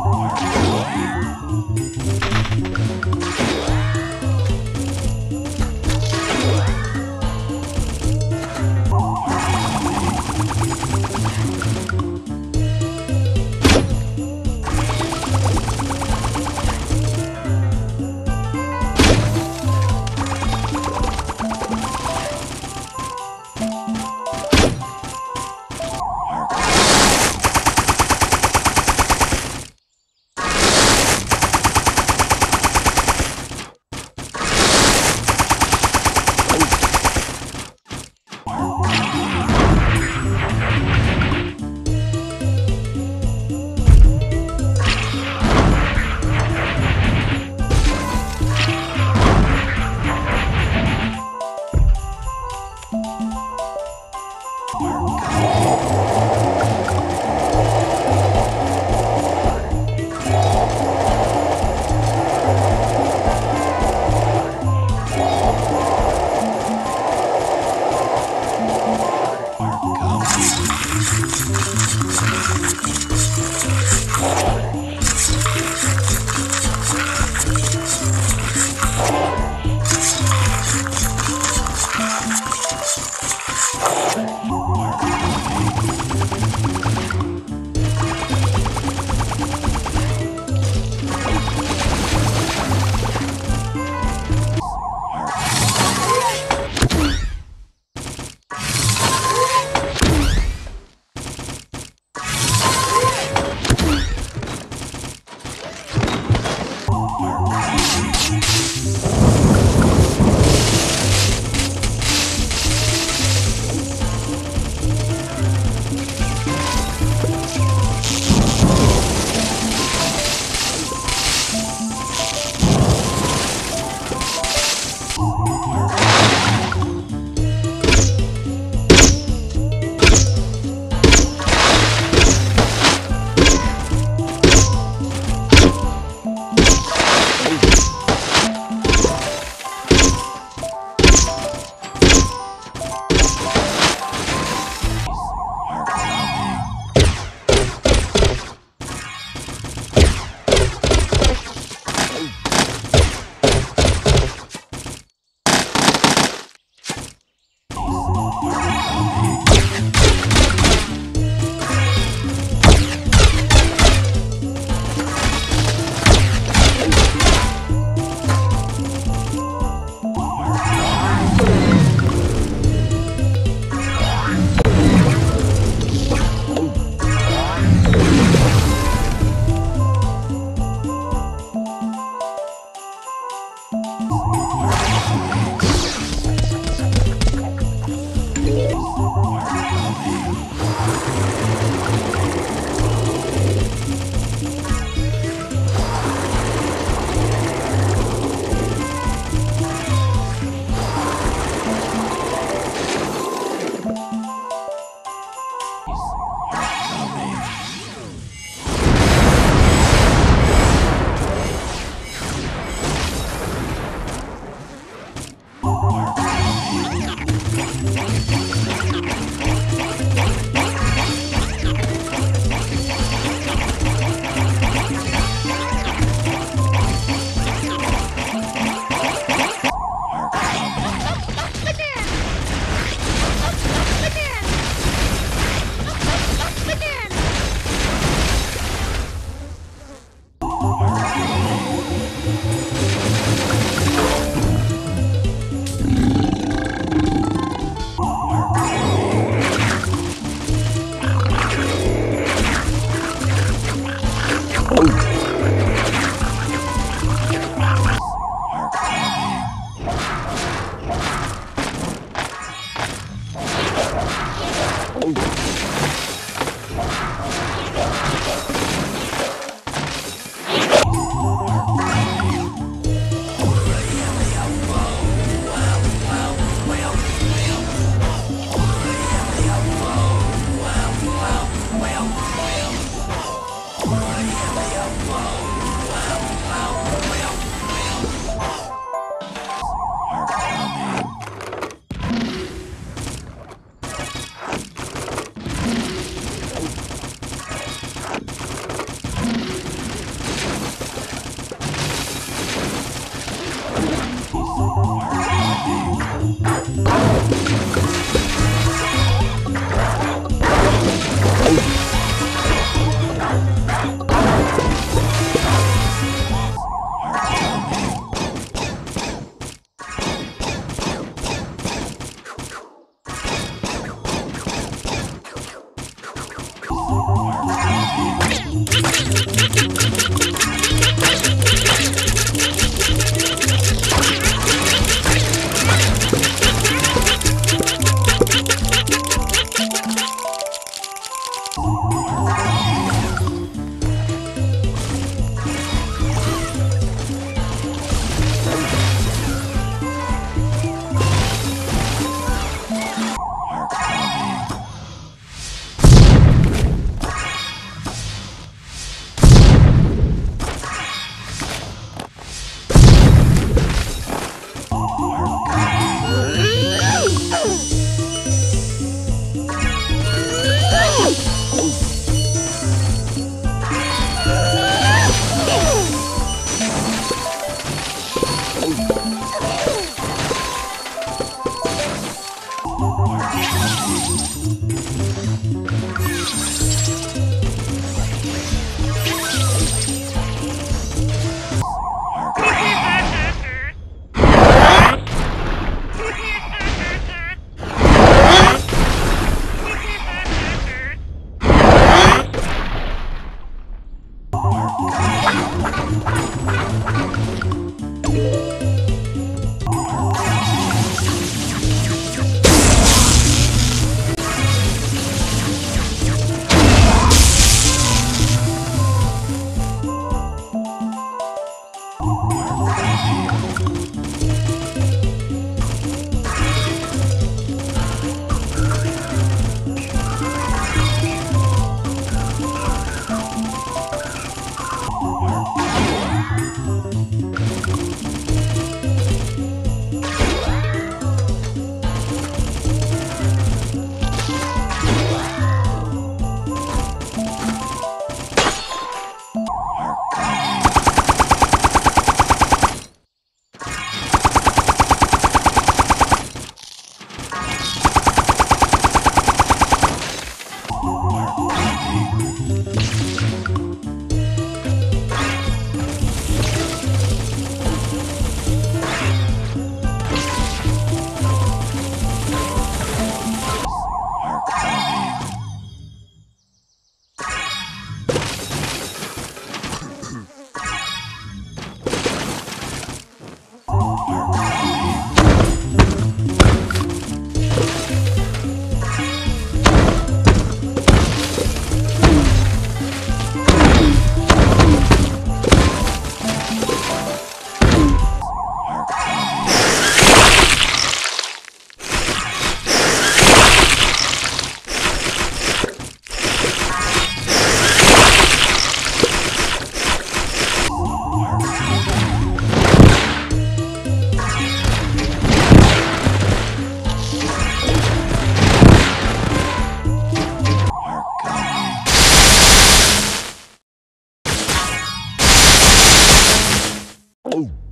Oh. Oh.